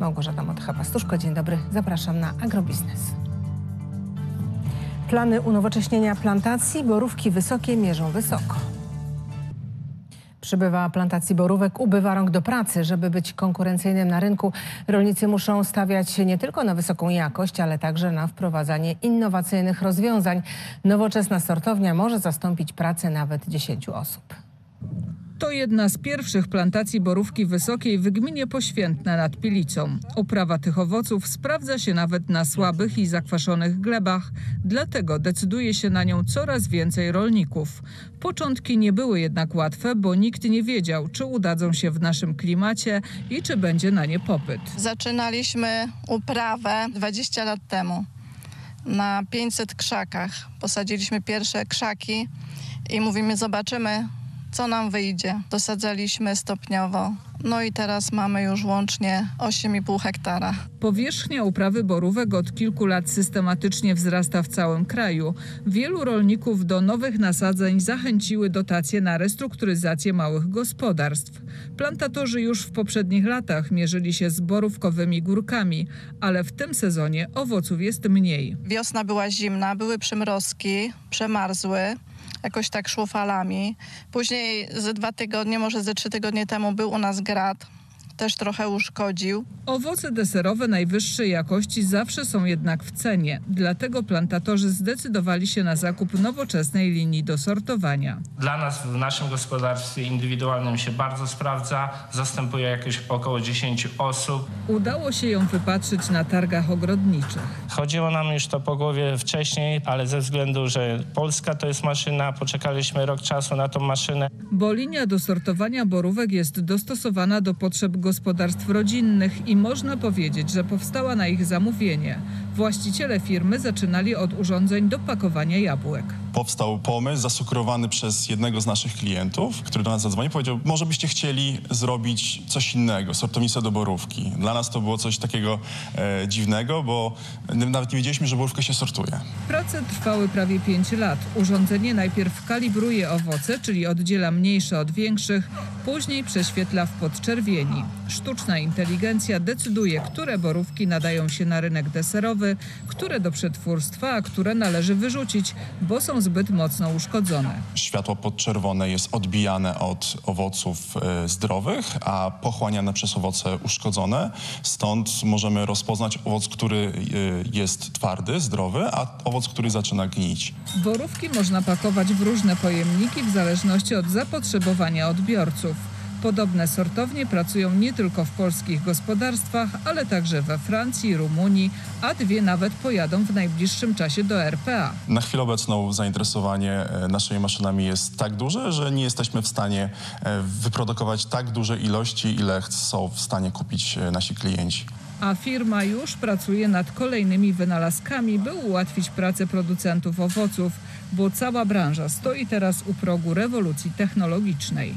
Małgorzata Motycha-Pastuszko, dzień dobry. Zapraszam na Agrobiznes. Plany unowocześnienia plantacji borówki wysokie mierzą wysoko. Przybywa plantacji borówek, ubywa rąk do pracy. Żeby być konkurencyjnym na rynku, rolnicy muszą stawiać nie tylko na wysoką jakość, ale także na wprowadzanie innowacyjnych rozwiązań. Nowoczesna sortownia może zastąpić pracę nawet 10 osób. To jedna z pierwszych plantacji borówki wysokiej w gminie Poświętne nad Pilicą. Uprawa tych owoców sprawdza się nawet na słabych i zakwaszonych glebach, dlatego decyduje się na nią coraz więcej rolników. Początki nie były jednak łatwe, bo nikt nie wiedział, czy udadzą się w naszym klimacie i czy będzie na nie popyt. Zaczynaliśmy uprawę 20 lat temu na 500 krzakach. Posadziliśmy pierwsze krzaki i mówimy, zobaczymy, co nam wyjdzie. Dosadzaliśmy stopniowo. No i teraz mamy już łącznie 8,5 hektara. Powierzchnia uprawy borówek od kilku lat systematycznie wzrasta w całym kraju. Wielu rolników do nowych nasadzeń zachęciły dotacje na restrukturyzację małych gospodarstw. Plantatorzy już w poprzednich latach mierzyli się z borówkowymi górkami, ale w tym sezonie owoców jest mniej. Wiosna była zimna, były przymrozki, przemarzły. Jakoś tak szło falami. Później ze dwa tygodnie, może ze trzy tygodnie temu był u nas grad. Też trochę uszkodził. Owoce deserowe najwyższej jakości zawsze są jednak w cenie, dlatego plantatorzy zdecydowali się na zakup nowoczesnej linii do sortowania. Dla nas w naszym gospodarstwie indywidualnym się bardzo sprawdza. Zastępuje jakieś około 10 osób. Udało się ją wypatrzyć na targach ogrodniczych. Chodziło nam już to po głowie wcześniej, ale ze względu, że Polska to jest maszyna, poczekaliśmy rok czasu na tą maszynę. Bo linia do sortowania borówek jest dostosowana do potrzeb gospodarstw rodzinnych i można powiedzieć, że powstała na ich zamówienie. Właściciele firmy zaczynali od urządzeń do pakowania jabłek. Powstał pomysł zasugerowany przez jednego z naszych klientów, który do nas zadzwonił i powiedział, może byście chcieli zrobić coś innego, sortownicę do borówki. Dla nas to było coś takiego e, dziwnego, bo nawet nie wiedzieliśmy, że borówka się sortuje. Prace trwały prawie 5 lat. Urządzenie najpierw kalibruje owoce, czyli oddziela mniejsze od większych, później prześwietla w podczerwieni. Sztuczna inteligencja decyduje, które borówki nadają się na rynek deserowy, które do przetwórstwa, a które należy wyrzucić, bo są zbyt mocno uszkodzone. Światło podczerwone jest odbijane od owoców e, zdrowych, a pochłaniane przez owoce uszkodzone. Stąd możemy rozpoznać owoc, który e, jest twardy, zdrowy, a owoc, który zaczyna gnić. Borówki można pakować w różne pojemniki w zależności od zapotrzebowania odbiorców. Podobne sortownie pracują nie tylko w polskich gospodarstwach, ale także we Francji, Rumunii, a dwie nawet pojadą w najbliższym czasie do RPA. Na chwilę obecną zainteresowanie e, naszymi maszynami jest tak duże, że nie jesteśmy w stanie e, wyprodukować tak duże ilości, ile są w stanie kupić e, nasi klienci. A firma już pracuje nad kolejnymi wynalazkami, by ułatwić pracę producentów owoców, bo cała branża stoi teraz u progu rewolucji technologicznej.